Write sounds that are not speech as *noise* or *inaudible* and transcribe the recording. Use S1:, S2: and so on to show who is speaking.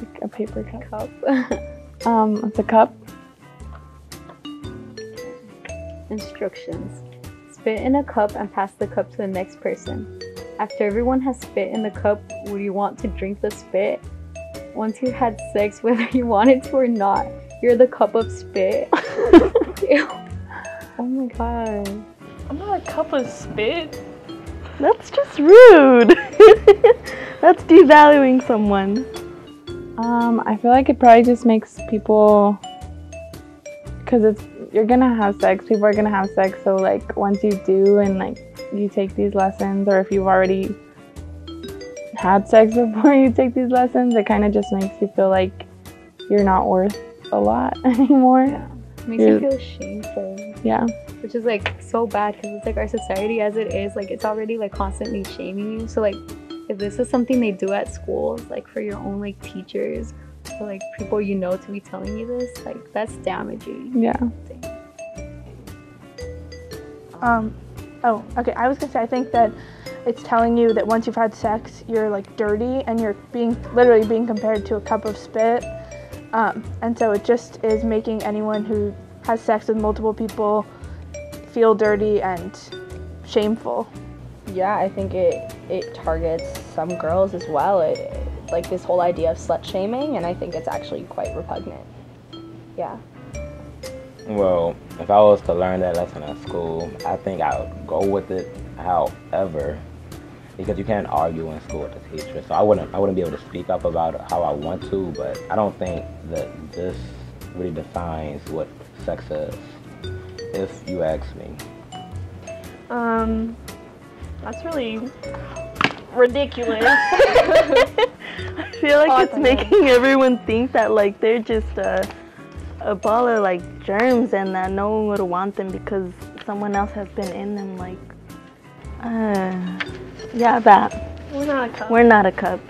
S1: Like a paper cup.
S2: Cup.
S1: Um, it's a cup.
S2: Instructions. Spit in a cup and pass the cup to the next person. After everyone has spit in the cup, would you want to drink the spit? Once you had sex, *laughs* whether you wanted to or not, you're the cup of spit. *laughs* Oh my god.
S3: I'm not a cup of spit.
S1: That's just rude. *laughs* That's devaluing someone. Um, I feel like it probably just makes people, because it's you're gonna have sex. People are gonna have sex. So like once you do and like you take these lessons, or if you've already had sex *laughs* before you take these lessons, it kind of just makes you feel like you're not worth a lot *laughs* anymore. Yeah, Makes
S2: you feel shameful.
S1: Yeah.
S2: Which is like so bad because it's like our society as it is, like it's already like constantly shaming you. So like if this is something they do at schools, like for your own like teachers or like people you know to be telling you this, like that's damaging.
S1: Yeah.
S3: Um, oh, okay. I was gonna say I think that it's telling you that once you've had sex, you're like dirty and you're being literally being compared to a cup of spit. Um, and so it just is making anyone who has sex with multiple people feel dirty and shameful.
S4: Yeah, I think it it targets some girls as well. It, it- like this whole idea of slut shaming, and I think it's actually quite repugnant. Yeah.
S5: Well, if I was to learn that lesson at school, I think I would go with it. However, because you can't argue in school with the teacher, so I wouldn't I wouldn't be able to speak up about it how I want to. But I don't think that this really defines what sex is, if you ask me.
S1: Um, that's really ridiculous. *laughs* I feel like
S3: Oh,
S1: it's
S3: it's
S1: making everyone think that like they're just a, a ball of like germs and that no one would want them because someone else has been in them. Like, uh, yeah, that
S3: We're not a cup.
S1: we're not a cup.